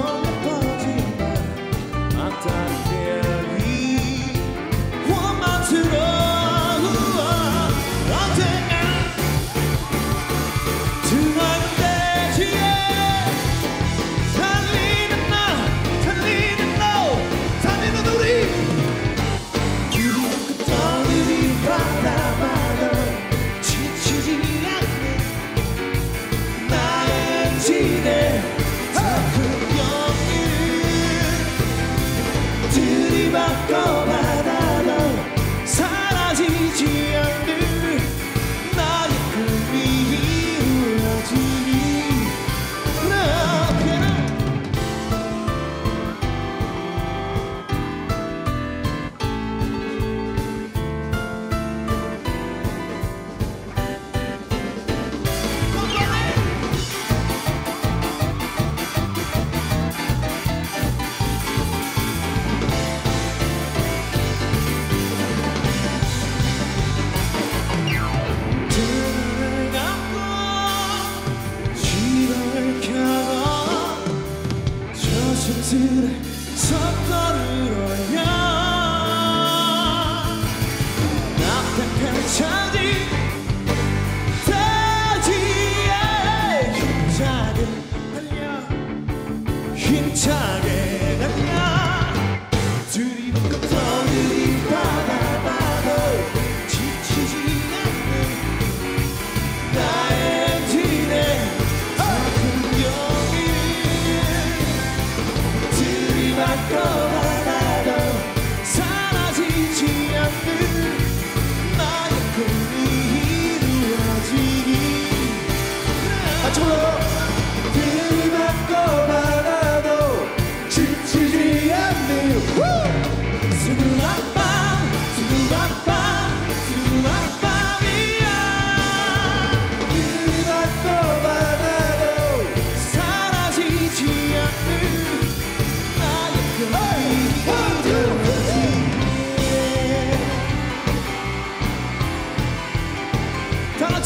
on the party. I'm tired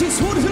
just what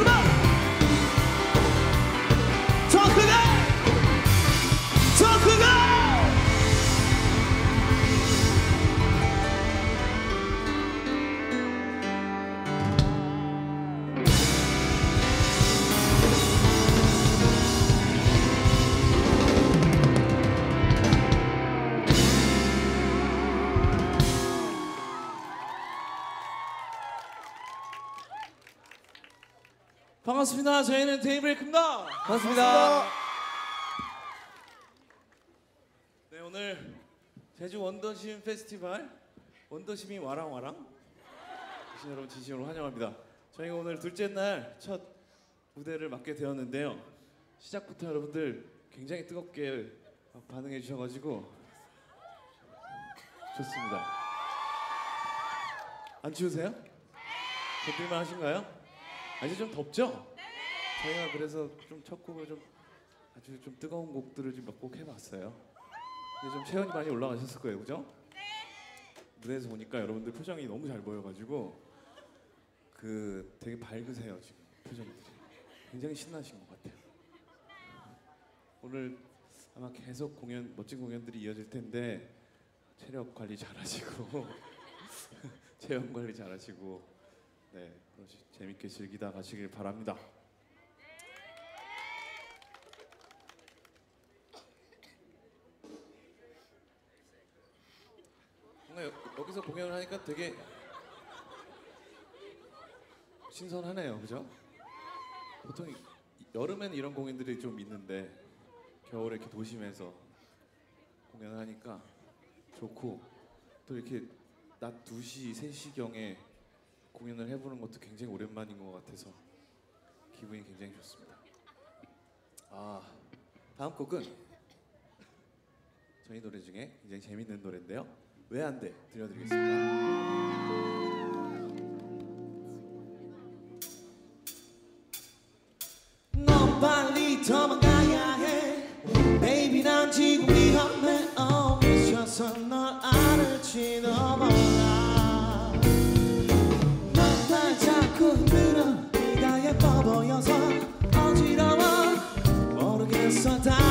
반갑습니다. 저희는 데이브레이크입니다. 반갑습니다. 네, 오늘 제주 원더심 페스티벌 원더심이 와랑와랑 주신 여러분 진심으로 환영합니다. 저희가 오늘 둘째 날 첫 무대를 맡게 되었는데요. 시작부터 여러분들 굉장히 뜨겁게 반응해 주셔가지고 좋습니다. 안 추우세요? 덥기만 하신가요? 아직 좀 덥죠? 저희가 그래서 좀 첫 곡을 좀 아주 좀 뜨거운 곡들을 좀 몇 곡 해봤어요. 근데 좀 체온이 많이 올라가셨을 거예요, 그죠? 무대에서 보니까 여러분들 표정이 너무 잘 보여가지고 그 되게 밝으세요 지금 표정들이 굉장히 신나신 것 같아요. 오늘 아마 계속 공연 멋진 공연들이 이어질 텐데 체력 관리 잘하시고 체온 관리 잘하시고 네 그러시 재밌게 즐기다 가시길 바랍니다. 여, 여기서 공연을 하니까 되게 신선하네요, 그죠? 보통 이- 여름에는 이런 공연들이 좀 있는데 겨울에 이렇게 도심에서 공연을 하니까 좋고 또 이렇게 낮 2시, 3시경에 공연을 해보는 것도 굉장히 오랜만인 것 같아서 기분이 굉장히 좋습니다. 아, 다음 곡은 저희 노래 중에 굉장히 재밌는 노래인데요. 왜 안 돼? 들려드리겠습니다. 넌 빨리 도망가야 해. Baby 난 지금 위험해. oh, 미쳐서 널 알을지도 몰라 어지러워. 모르겠어 단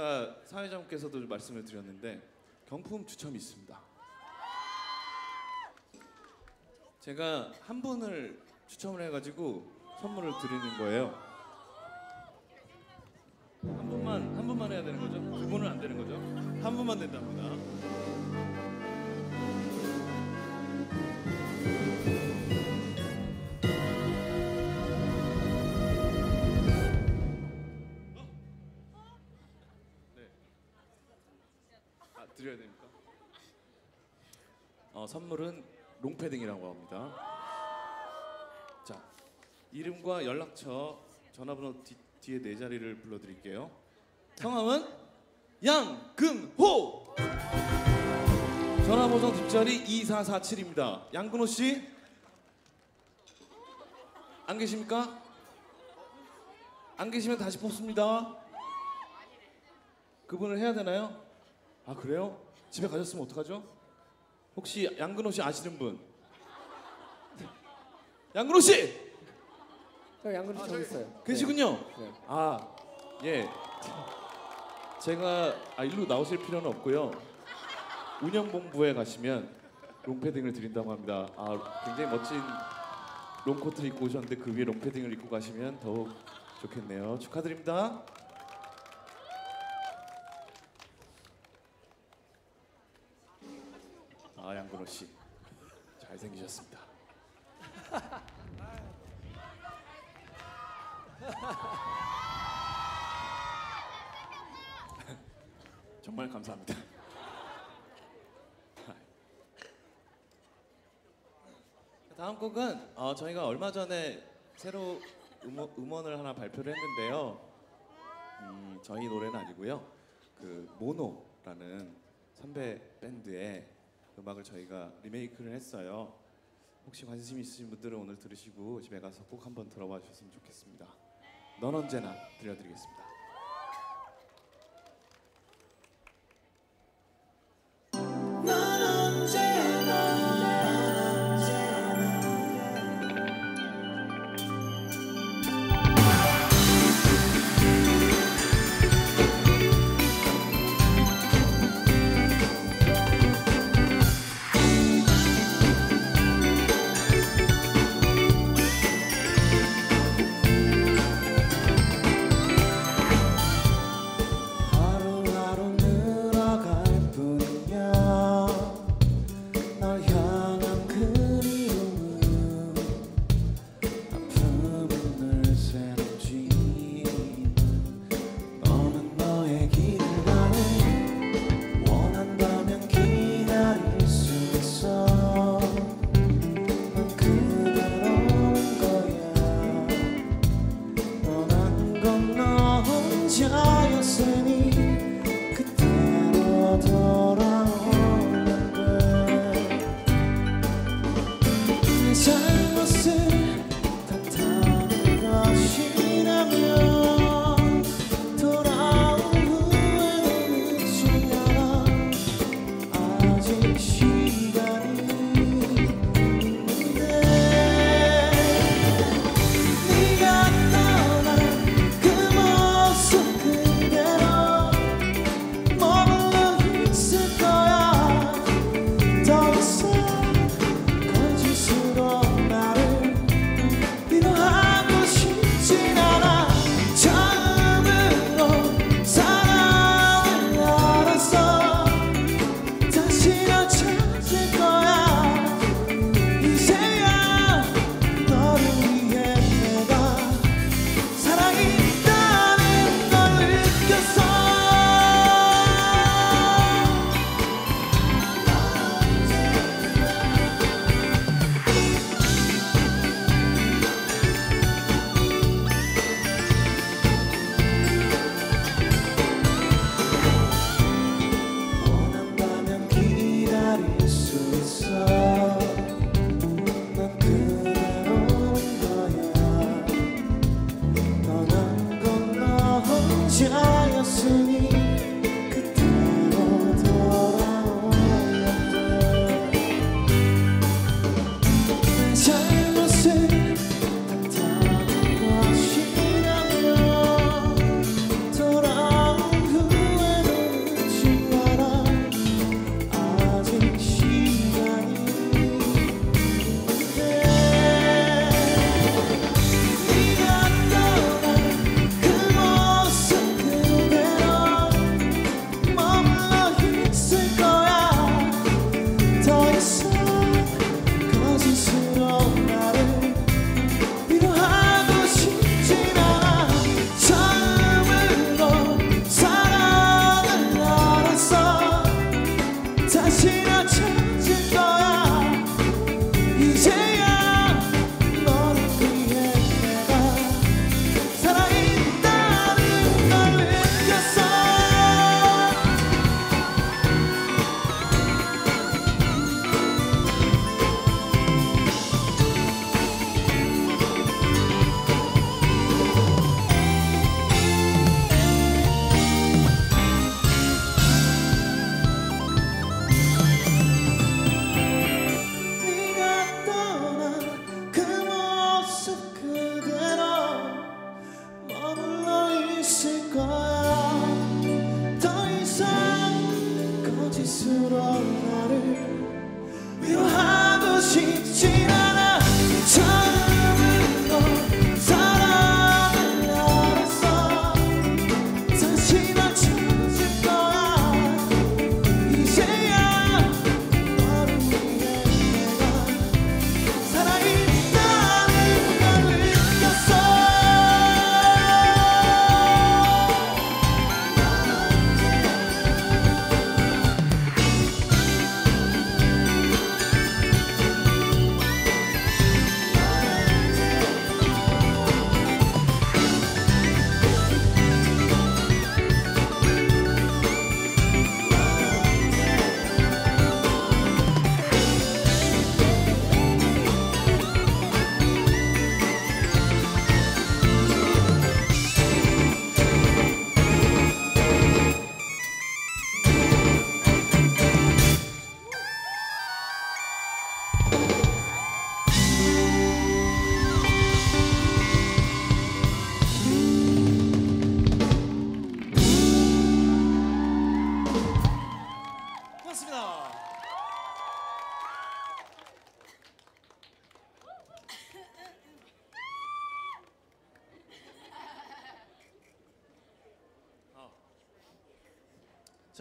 아까 사회자분께서도 말씀을 드렸는데 경품 추첨이 있습니다. 제가 한 분을 추첨을 해가지고 선물을 드리는 거예요. 한 분만 한 분만 해야 되는 거죠? 두 분은 안 되는 거죠? 한 분만 된답니다. 드려야 됩니까? 어, 선물은 롱패딩이라고 합니다. 자 이름과 연락처, 전화번호 뒤, 뒤에 네 자리를 불러드릴게요. 성함은 양금호. 전화번호 뒷자리 2447입니다. 양근호 씨, 안 계십니까? 안 계시면 다시 뽑습니다. 그분을 해야 되나요? 아 그래요? 집에 가셨으면 어떡하죠? 혹시 양근호 씨 아시는 분? 양근호 씨 저 양근이 저기 있어요. 계시군요. 네. 아 예. 제가 아 일로 나오실 필요는 없고요. 운영본부에 가시면 롱패딩을 드린다고 합니다. 아 굉장히 멋진 롱코트를 입고 오셨는데 그 위에 롱패딩을 입고 가시면 더욱 좋겠네요. 축하드립니다. 아 양근호 씨 잘생기셨습니다. 정말 감사합니다. 다음 곡은 어, 저희가 얼마 전에 새로 음원, 음원을 하나 발표를 했는데요. 음, 저희 노래는 아니고요. 그 모노라는 선배 밴드의 음악을 저희가 리메이크를 했어요. 혹시 관심 있으신 분들은 오늘 들으시고 집에 가서 꼭 한번 들어봐 주셨으면 좋겠습니다. 넌 언제나 들려드리겠습니다.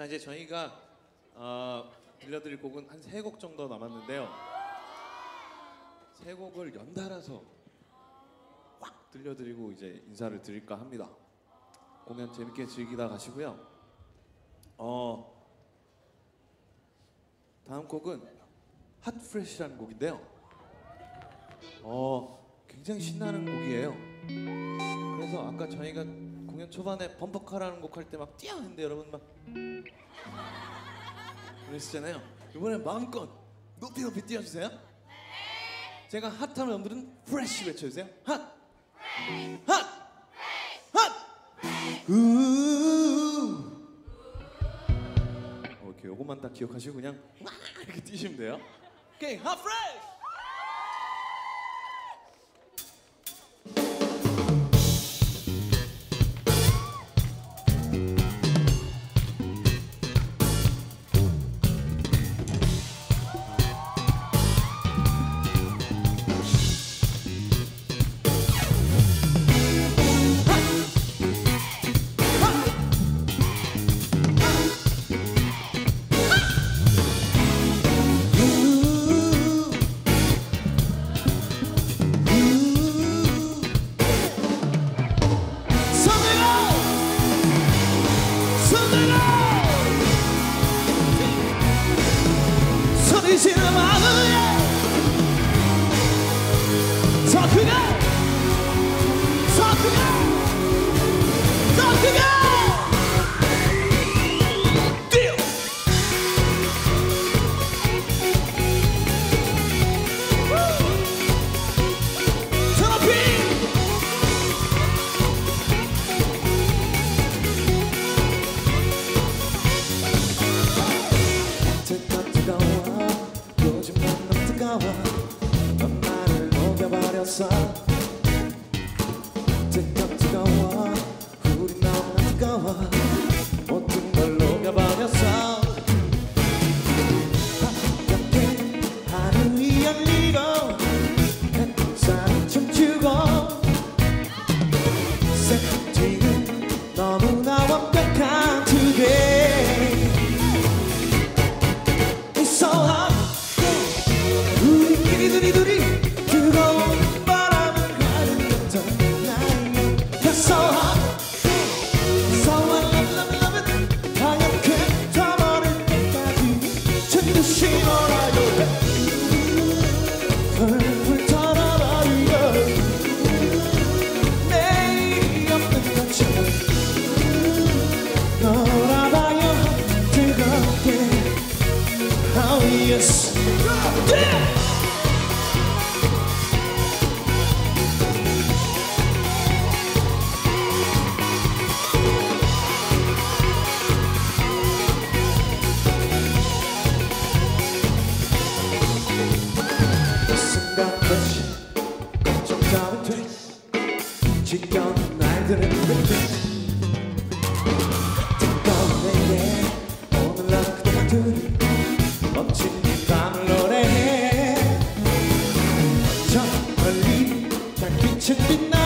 이제 저희가 어, 들려드릴 곡은 한 세 곡 정도 남았는데요. 세 곡을 연달아서 확 들려드리고 이제 인사를 드릴까 합니다. 공연 재밌게 즐기다 가시고요. 어 다음 곡은 핫프레시라는 곡인데요. 어 굉장히 신나는 곡이에요. 그래서 아까 저희가 공연 초반에 범퍼카라는 곡 할 때 막 뛰어 했는데 여러분 막 그러시잖아요. 이번에 마음껏 높이 높이 뛰어주세요. 제가 hot하면 여러분들은 fresh 외쳐주세요. Hot! Hot! Hot! 우! 어, 이렇게 요것만 딱 기억하시고 그냥 와 이렇게 뛰시면 돼요. 오케이, hot fresh! 달빛은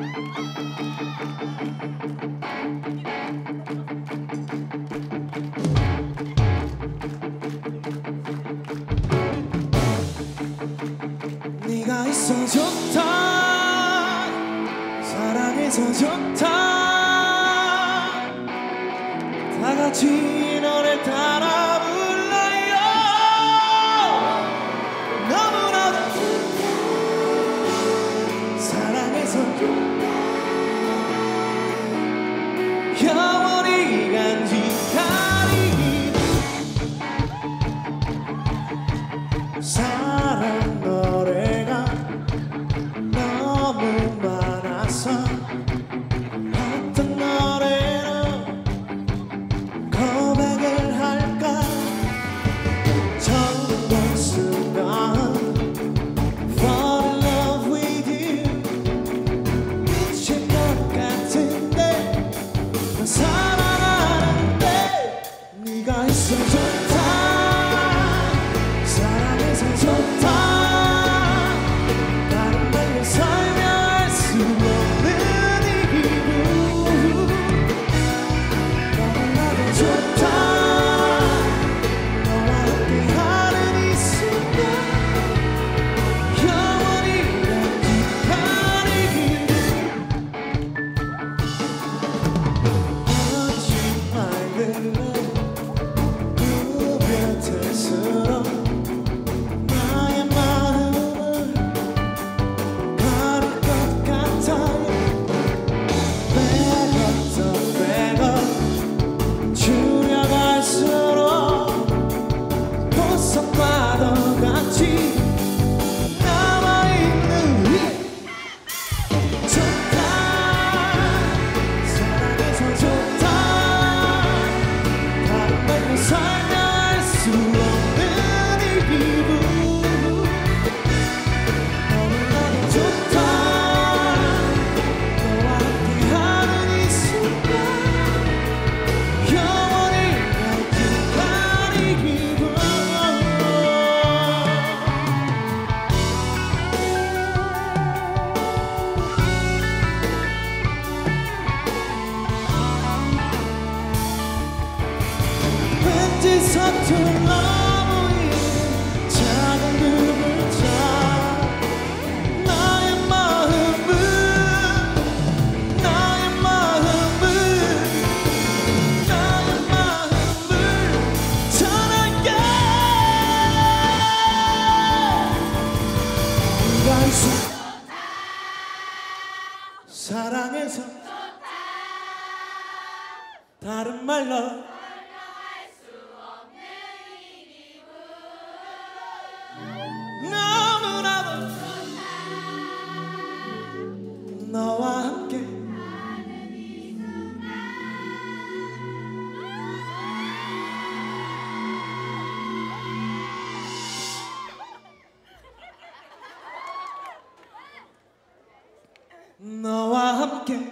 thank you 네가 너와 함께